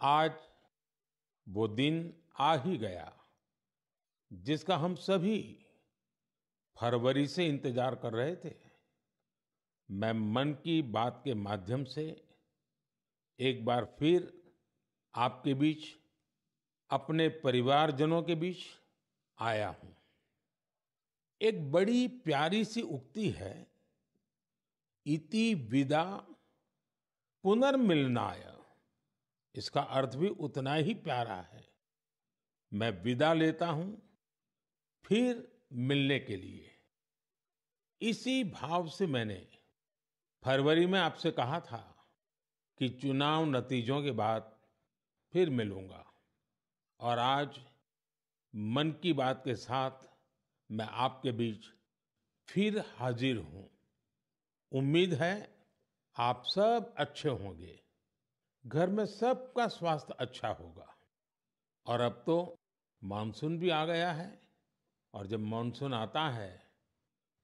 आज वो दिन आ ही गया, जिसका हम सभी फरवरी से इंतज़ार कर रहे थे। मैं मन की बात के माध्यम से एक बार फिर आपके बीच, अपने परिवारजनों के बीच आया हूँ। एक बड़ी प्यारी सी उक्ति है, इति विदा पुनर्मिलनाय। इसका अर्थ भी उतना ही प्यारा है। मैं विदा लेता हूँ, फिर मिलने के लिए। इसी भाव से मैंने फरवरी में आपसे कहा था कि चुनाव नतीजों के बाद फिर मिलूँगा। और आज मन की बात के साथ मैं आपके बीच फिर हाजिर हूँ। उम्मीद है आप सब अच्छे होंगे। घर में सबका स्वास्थ्य अच्छा होगा। और अब तो मानसून भी आ गया है, और जब मानसून आता है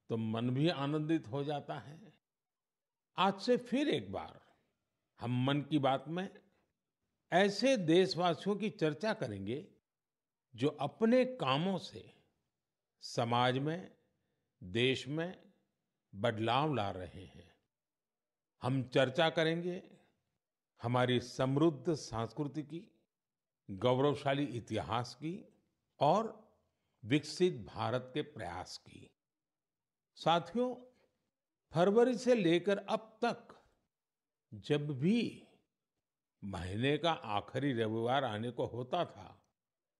तो मन भी आनंदित हो जाता है। आज से फिर एक बार हम मन की बात में ऐसे देशवासियों की चर्चा करेंगे, जो अपने कामों से समाज में, देश में बदलाव ला रहे हैं। हम चर्चा करेंगे हमारी समृद्ध संस्कृति की, गौरवशाली इतिहास की और विकसित भारत के प्रयास की। साथियों, फरवरी से लेकर अब तक जब भी महीने का आखिरी रविवार आने को होता था,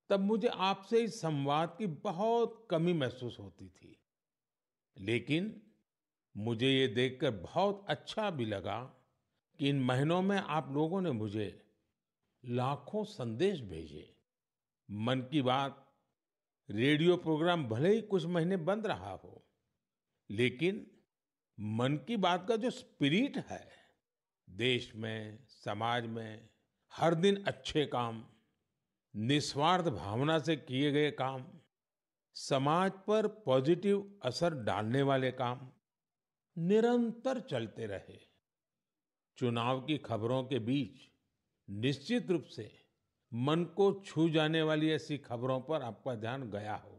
तब मुझे आपसे इस संवाद की बहुत कमी महसूस होती थी। लेकिन मुझे ये देखकर बहुत अच्छा भी लगा कि इन महीनों में आप लोगों ने मुझे लाखों संदेश भेजे। मन की बात, रेडियो प्रोग्राम भले ही कुछ महीने बंद रहा हो, लेकिन मन की बात का जो स्पिरिट है, देश में, समाज में, हर दिन अच्छे काम, निस्वार्थ भावना से किए गए काम, समाज पर पॉजिटिव असर डालने वाले काम, निरंतर चलते रहे। चुनाव की खबरों के बीच निश्चित रूप से मन को छू जाने वाली ऐसी खबरों पर आपका ध्यान गया होगा